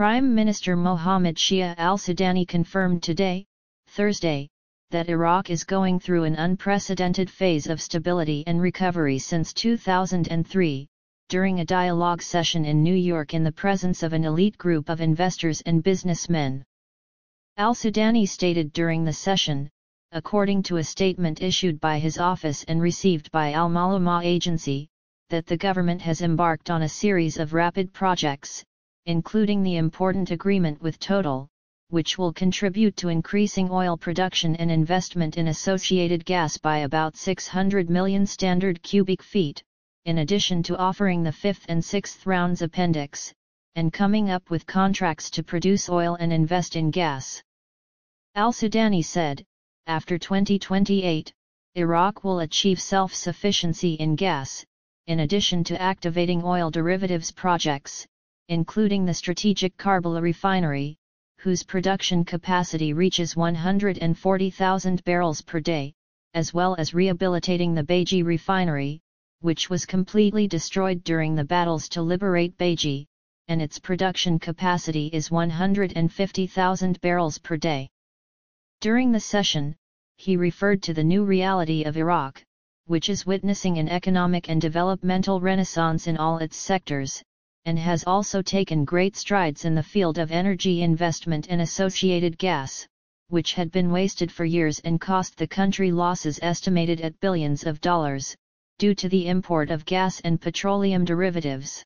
Prime Minister Mohammed Shia al-Sudani confirmed today, Thursday, that Iraq is going through an unprecedented phase of stability and recovery since 2003, during a dialogue session in New York in the presence of an elite group of investors and businessmen. Al-Sudani stated during the session, according to a statement issued by his office and received by Al-Malama agency, that the government has embarked on a series of rapid projects, including the important agreement with Total, which will contribute to increasing oil production and investment in associated gas by about 600 million standard cubic feet, in addition to offering the fifth and sixth rounds appendix, and coming up with contracts to produce oil and invest in gas. Al-Sudani said, after 2028, Iraq will achieve self-sufficiency in gas, in addition to activating oil derivatives projects, including the strategic Karbala refinery, whose production capacity reaches 140,000 barrels per day, as well as rehabilitating the Baiji refinery, which was completely destroyed during the battles to liberate Baiji, and its production capacity is 150,000 barrels per day. During the session, he referred to the new reality of Iraq, which is witnessing an economic and developmental renaissance in all its sectors, and has also taken great strides in the field of energy investment and associated gas, which had been wasted for years and cost the country losses estimated at billions of dollars, due to the import of gas and petroleum derivatives.